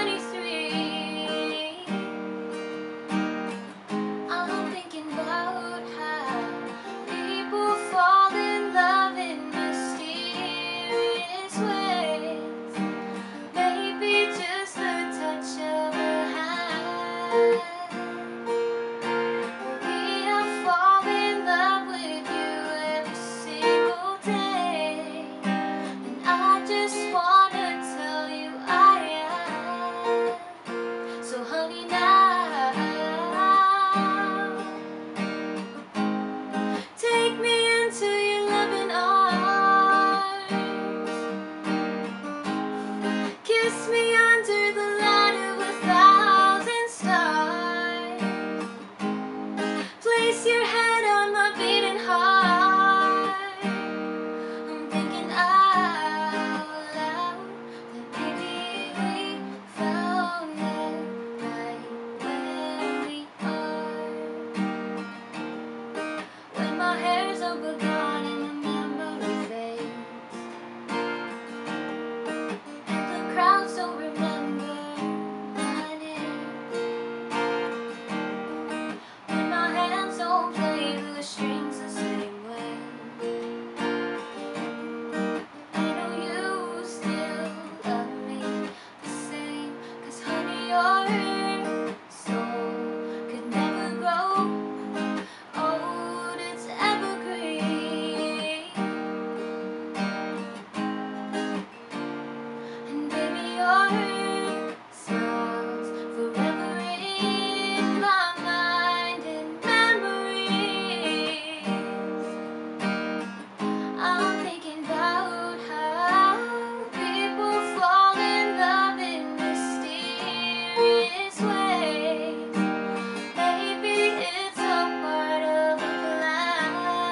funny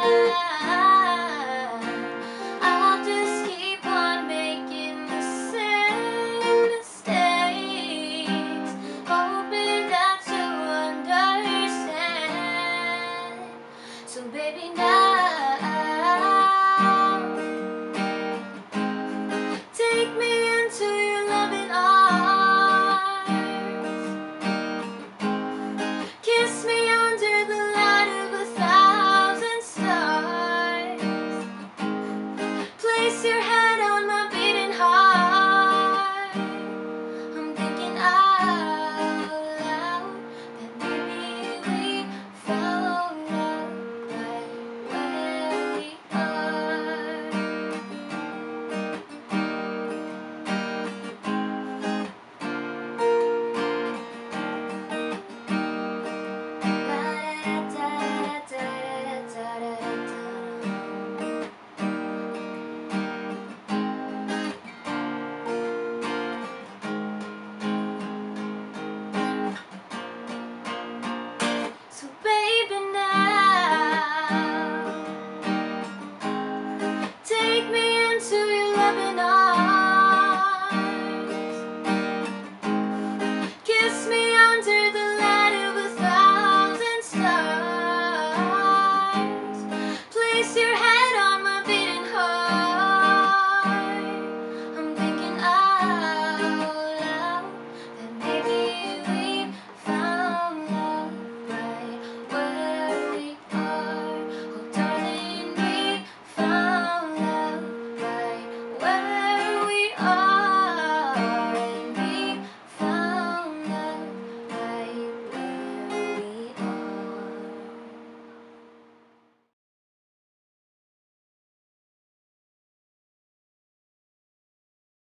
Bye.